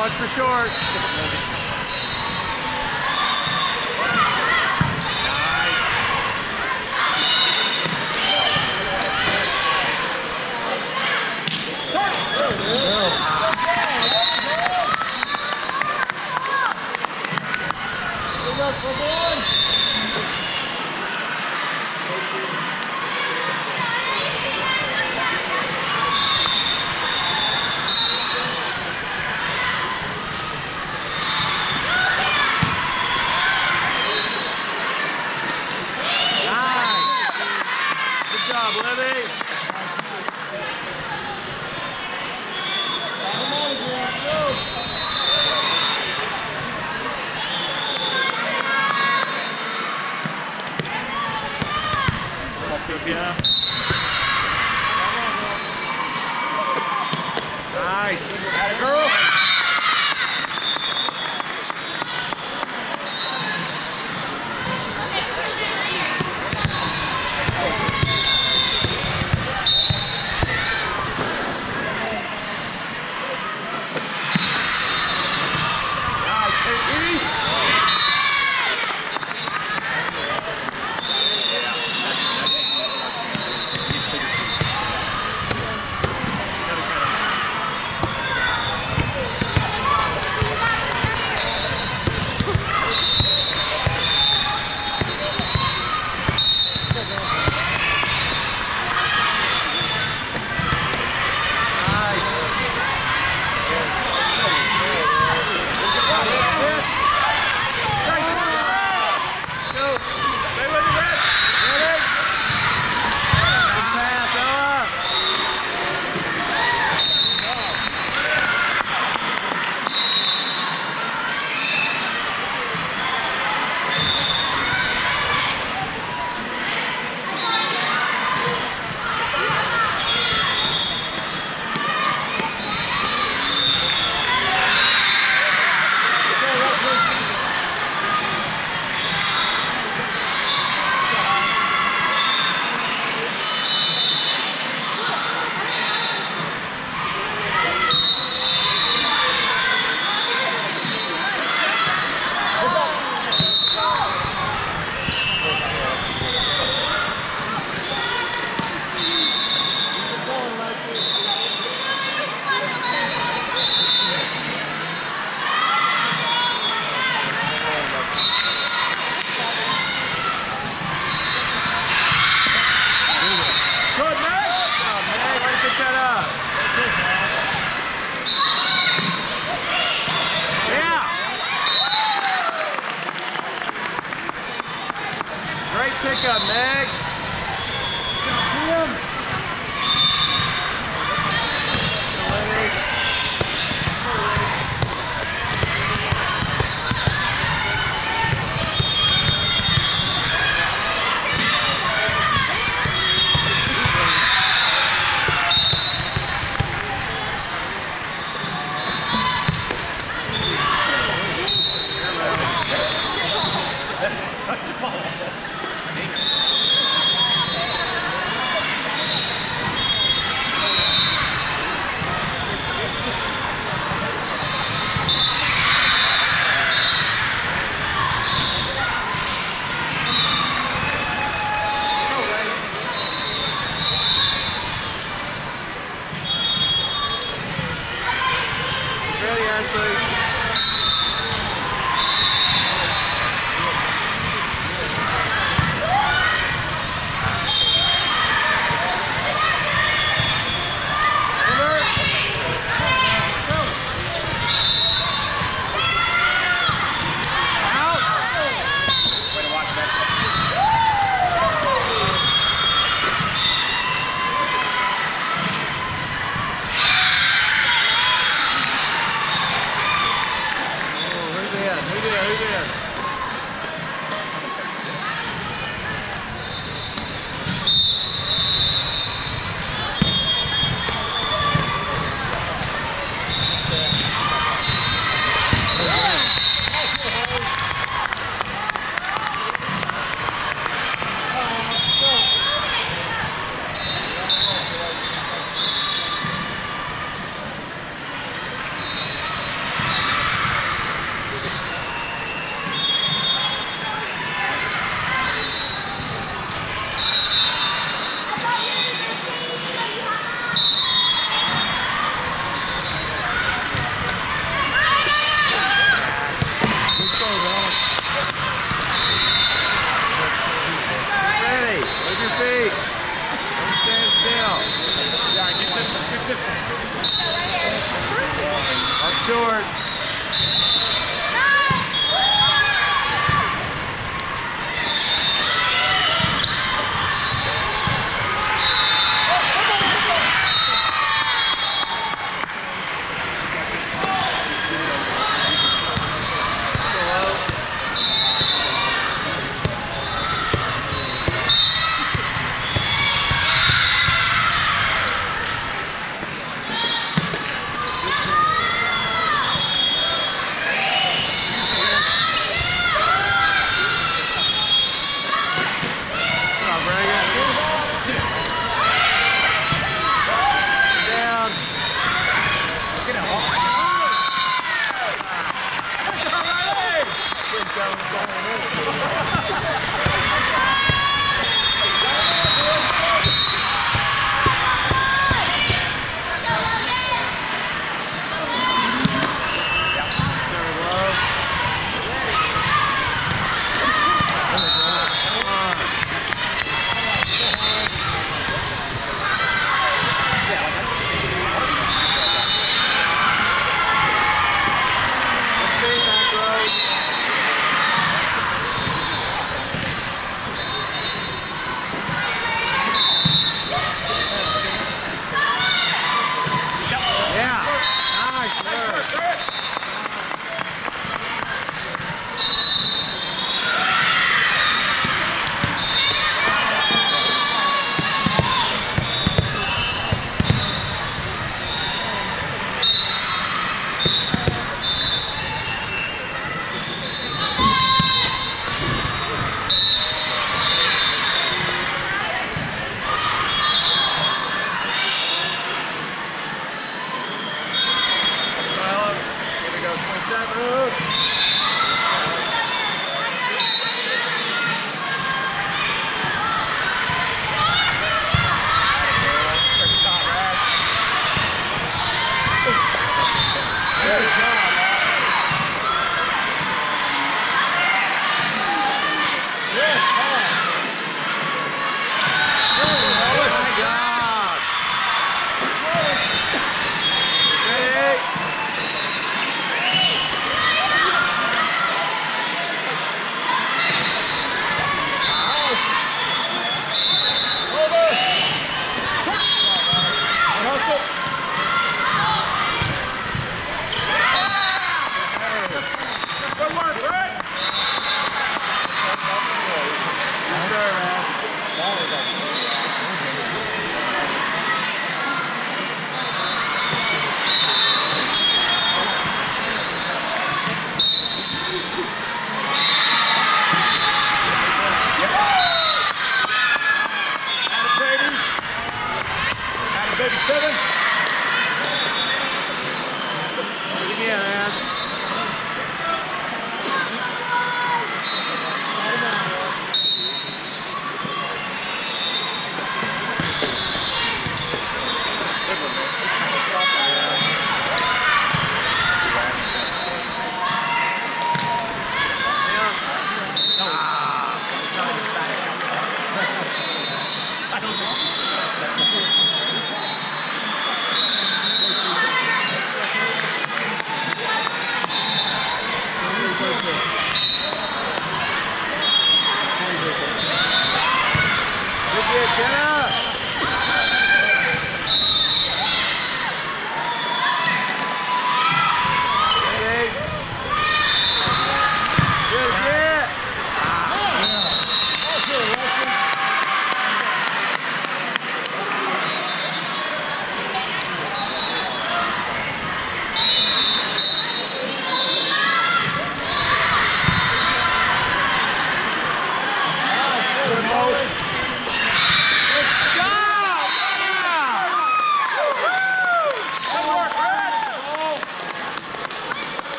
Watch for short.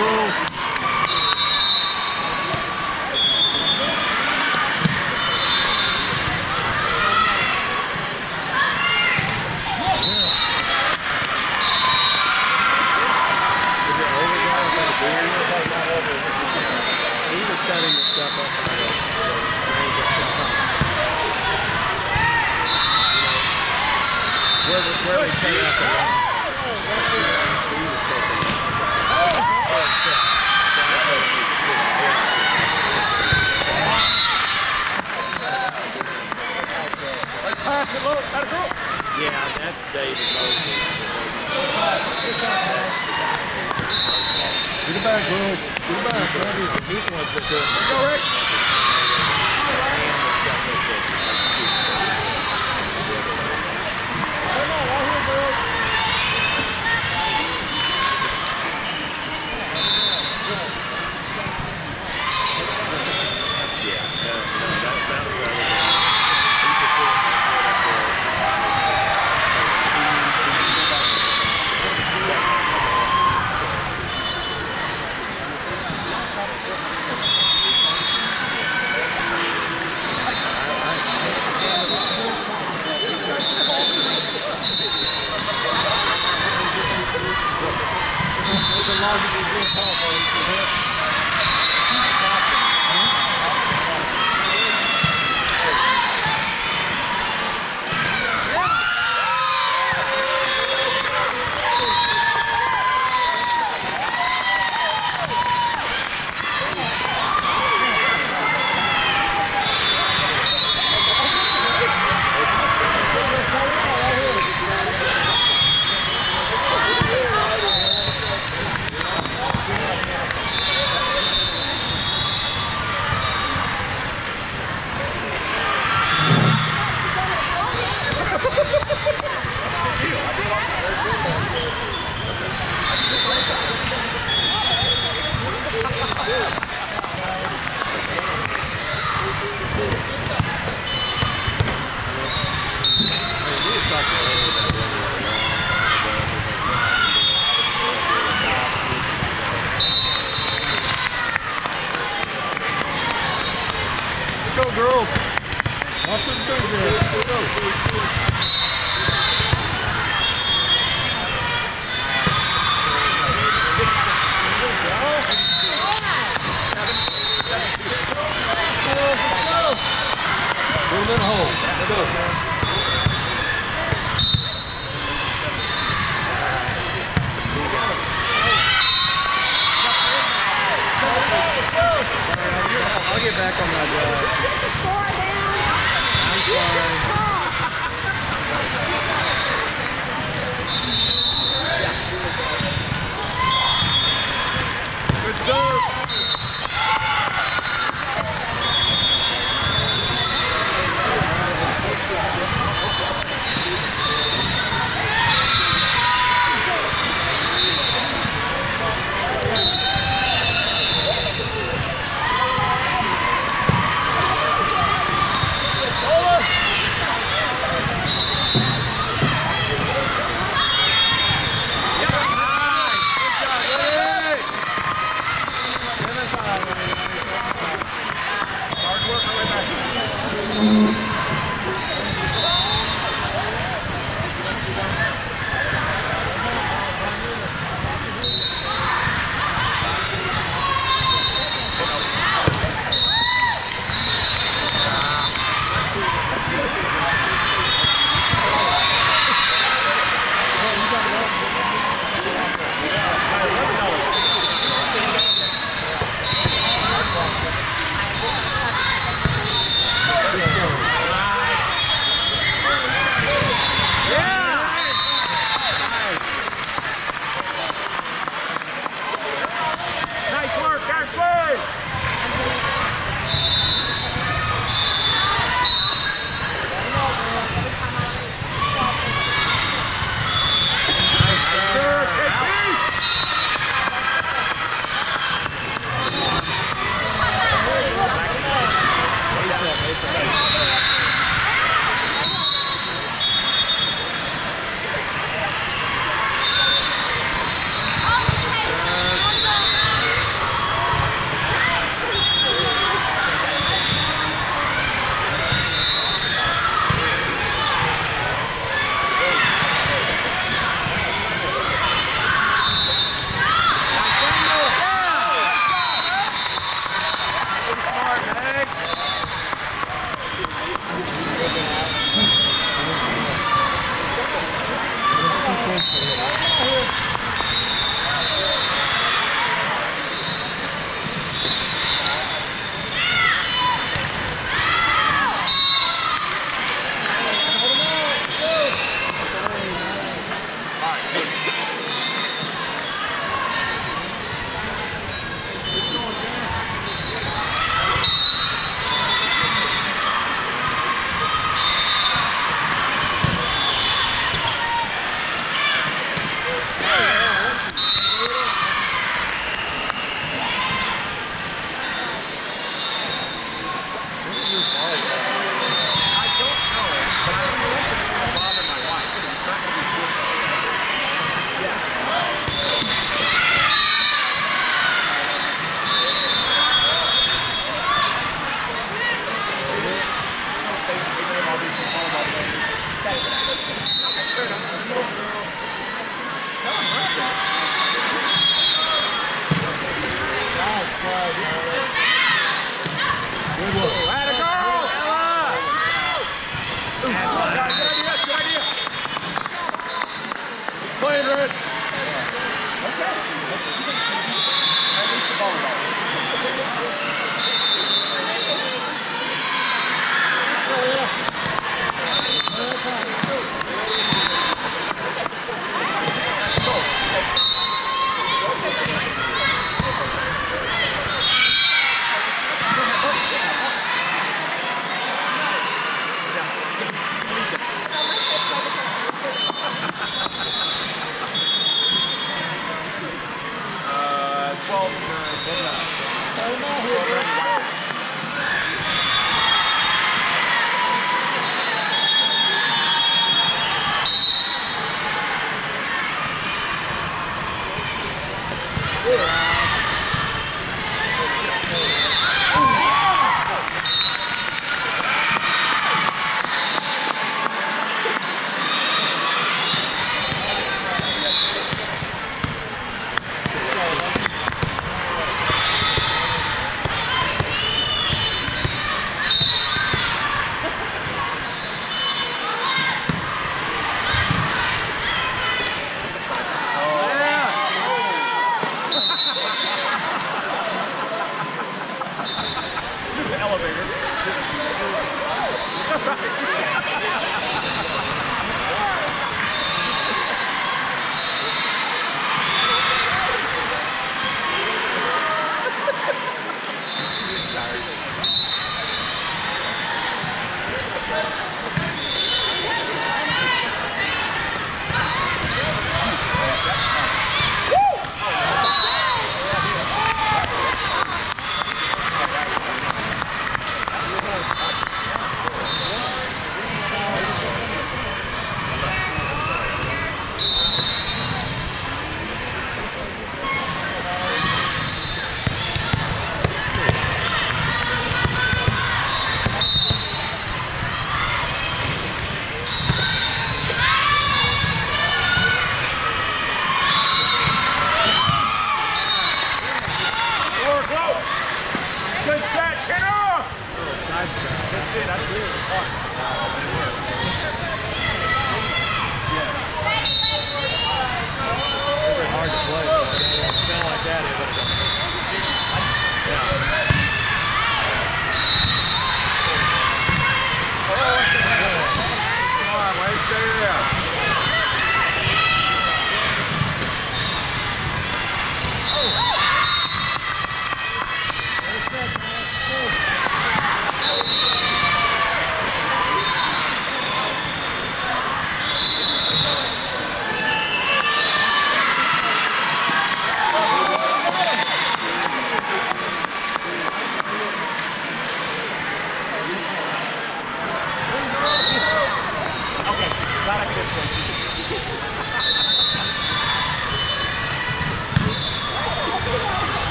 Smile,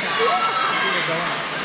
谢谢各位。